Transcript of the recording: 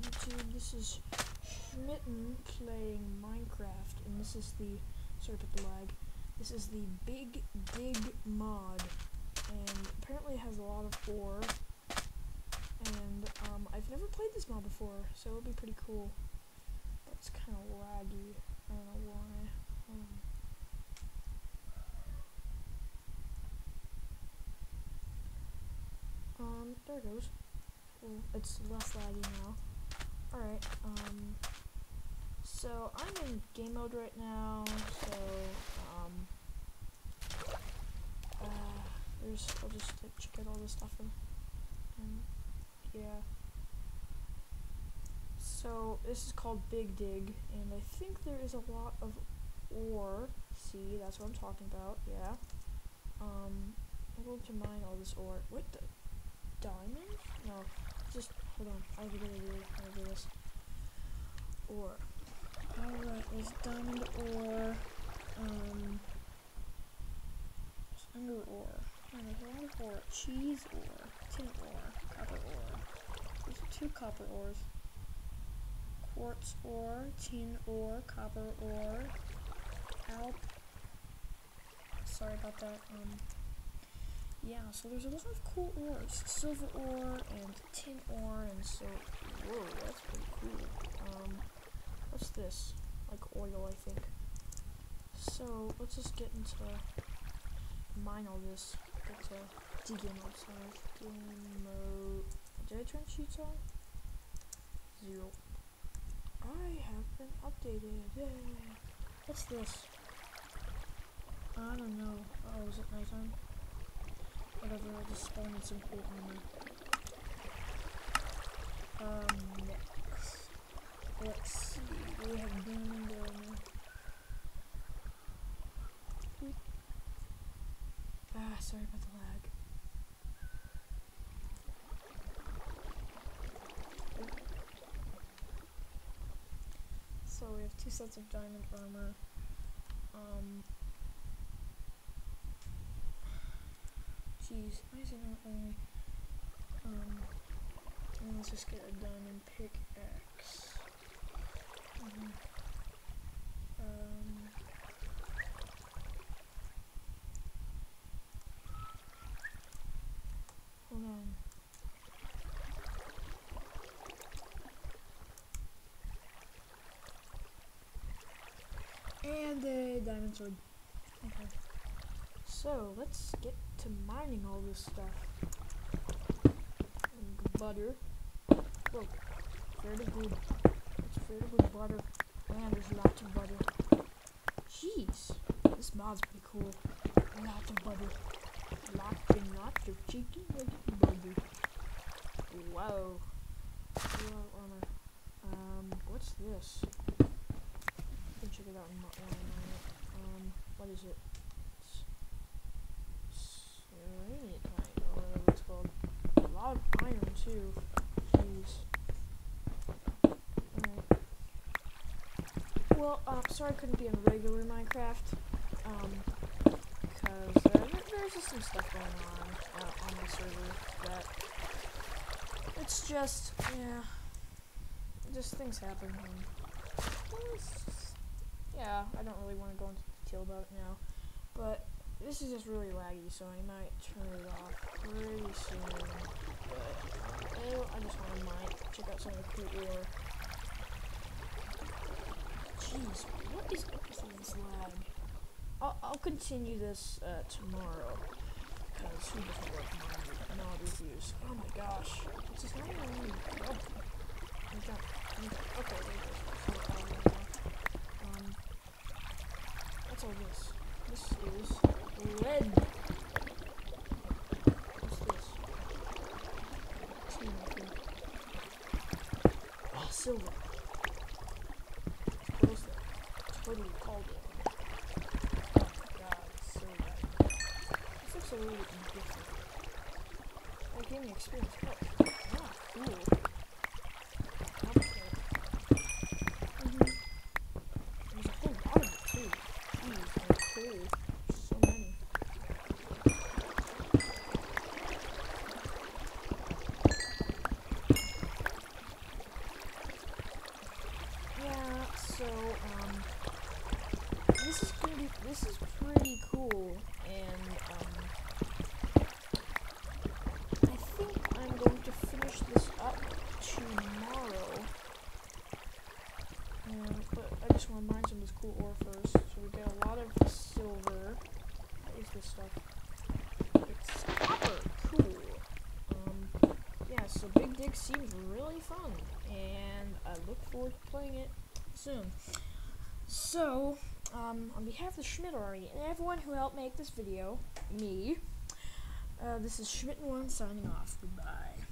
YouTube. This is Shmitten playing Minecraft, and this is the sorry about the lag. This is the Big Dig mod, and apparently has a lot of ore. And um, I've never played this mod before, so it'll be pretty cool. But it's kind of laggy. I don't know why. Um, um, there it goes. Well, it's less laggy now. Alright, um, so I'm in game mode right now, so, um, uh, there's, I'll just like, check out all this stuff and, and, yeah. So, this is called Big Dig, and I think there is a lot of ore, see, that's what I'm talking about, yeah. Um, I'm going to mine all this ore, what the, diamond? No, just hold on. I have a good idea how to do this. Ore. Alright, there's diamond ore. Um under ore. Under ore. Cheese ore. Tin ore. Copper ore. There's two copper ores. Quartz ore, tin ore, copper ore, alp sorry about that. Um yeah, so there's a lot of cool ores. Silver ore and tin ore and so whoa, that's pretty cool. Um what's this? Like oil I think. So let's just get into mine all this. Get to dig in outside. Mode did I turn cheats on? Zero. I have been updated. Yay. What's this? I don't know. Oh, is it nighttime? Whatever, I just spawned some cool armor. Um, next. Let's see, we have diamond armor. Ah, sorry about the lag. So we have two sets of diamond armor. Um, Why is it not let's just get a diamond pickaxe. Mm -hmm. Hold on. And a diamond sword. Okay. So, let's get to mining all this stuff. Butter. Look, very good. It's very good butter. Man, there's lots of butter. Jeez, this mod's pretty cool. Lots of butter. Lots and lots of chicken butter. Whoa. armor. Um, what's this? I can check it out in my Um, what is it? Serenitite, or whatever it's called. A lot of iron, too. Jeez. Alright. Well, uh, sorry I couldn't be in regular Minecraft. Um, because uh, there's just some stuff going on uh, on my server that it's just, yeah, just things happen. And, yeah, I don't really want to go into detail about it now, but this is just really laggy, so I might turn it off pretty soon. But I just want to might check out some of the cool ore. Jeez, what is up with this lag? I'll, I'll continue this uh, tomorrow. Because who doesn't mod, mod reviews? Oh my gosh. It's just not even really oh. I'm jump. I'm jump. Okay, there what's all this? This is lead. What's this? Tin, I think. Oh, silver. Totally called it. Oh my god, silver. This looks a little bit different. That gave me experience. Oh, ah, cool. so, um, this is pretty, this is pretty cool, and, um, I think I'm going to finish this up tomorrow, um, but I just want to mine some of this cool ore first, so we get a lot of silver, what is this stuff? It's copper, cool, um, yeah, so Big Dig seems really fun, and I look forward to playing it soon. So, um, on behalf of the Schmidt Army and everyone who helped make this video, me, uh, this is Shmitten signing off. Goodbye.